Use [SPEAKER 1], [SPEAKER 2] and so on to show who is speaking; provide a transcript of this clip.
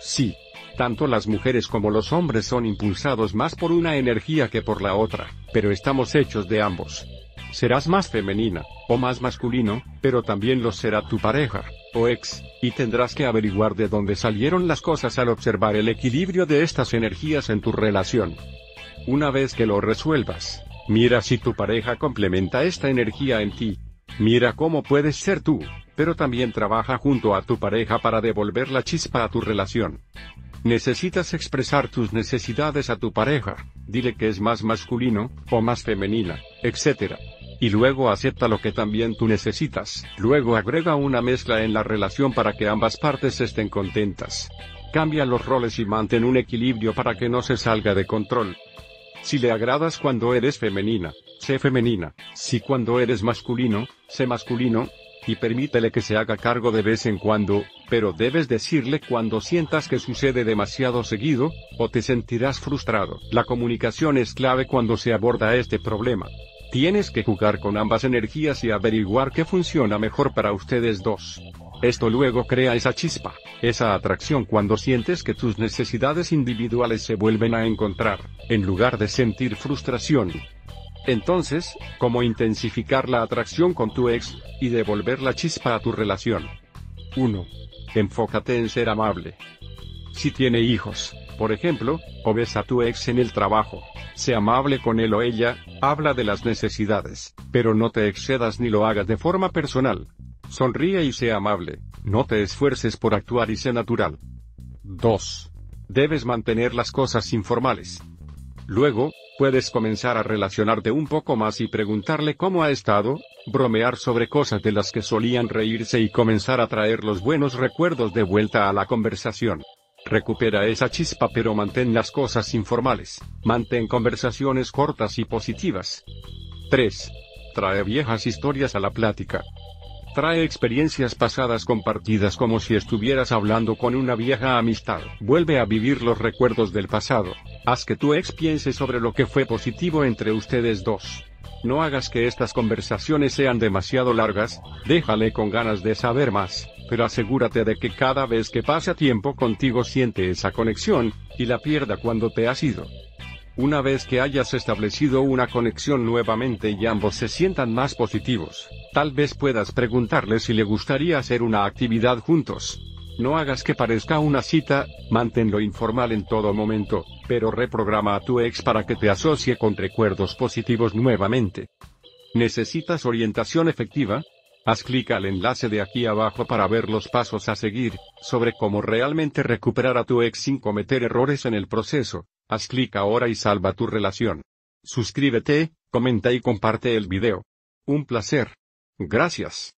[SPEAKER 1] Sí. Tanto las mujeres como los hombres son impulsados más por una energía que por la otra, pero estamos hechos de ambos. Serás más femenina, o más masculino, pero también lo será tu pareja, o ex, y tendrás que averiguar de dónde salieron las cosas al observar el equilibrio de estas energías en tu relación. Una vez que lo resuelvas, mira si tu pareja complementa esta energía en ti. Mira cómo puedes ser tú, pero también trabaja junto a tu pareja para devolver la chispa a tu relación. Necesitas expresar tus necesidades a tu pareja, dile que es más masculino, o más femenina, etc. Y luego acepta lo que también tú necesitas. Luego agrega una mezcla en la relación para que ambas partes estén contentas. Cambia los roles y mantén un equilibrio para que no se salga de control. Si le agradas cuando eres femenina, sé femenina. Si cuando eres masculino, sé masculino, y permítele que se haga cargo de vez en cuando, pero debes decirle cuando sientas que sucede demasiado seguido, o te sentirás frustrado. La comunicación es clave cuando se aborda este problema. Tienes que jugar con ambas energías y averiguar qué funciona mejor para ustedes dos. Esto luego crea esa chispa, esa atracción cuando sientes que tus necesidades individuales se vuelven a encontrar, en lugar de sentir frustración. Entonces, ¿cómo intensificar la atracción con tu ex, y devolver la chispa a tu relación? 1. Enfócate en ser amable. Si tiene hijos, por ejemplo, o ves a tu ex en el trabajo, sé amable con él o ella, habla de las necesidades, pero no te excedas ni lo hagas de forma personal. Sonríe y sé amable, no te esfuerces por actuar y sé natural. 2. Debes mantener las cosas informales. Luego, puedes comenzar a relacionarte un poco más y preguntarle cómo ha estado, bromear sobre cosas de las que solían reírse y comenzar a traer los buenos recuerdos de vuelta a la conversación. Recupera esa chispa pero mantén las cosas informales. Mantén conversaciones cortas y positivas. 3. Trae viejas historias a la plática. Trae experiencias pasadas compartidas como si estuvieras hablando con una vieja amistad. Vuelve a vivir los recuerdos del pasado. Haz que tu ex piense sobre lo que fue positivo entre ustedes dos. No hagas que estas conversaciones sean demasiado largas, déjale con ganas de saber más, pero asegúrate de que cada vez que pase tiempo contigo siente esa conexión, y la pierda cuando te has ido. Una vez que hayas establecido una conexión nuevamente y ambos se sientan más positivos, tal vez puedas preguntarle si le gustaría hacer una actividad juntos. No hagas que parezca una cita, manténlo informal en todo momento, pero reprograma a tu ex para que te asocie con recuerdos positivos nuevamente. ¿Necesitas orientación efectiva? Haz clic al enlace de aquí abajo para ver los pasos a seguir, sobre cómo realmente recuperar a tu ex sin cometer errores en el proceso. Haz clic ahora y salva tu relación. Suscríbete, comenta y comparte el video. Un placer. Gracias.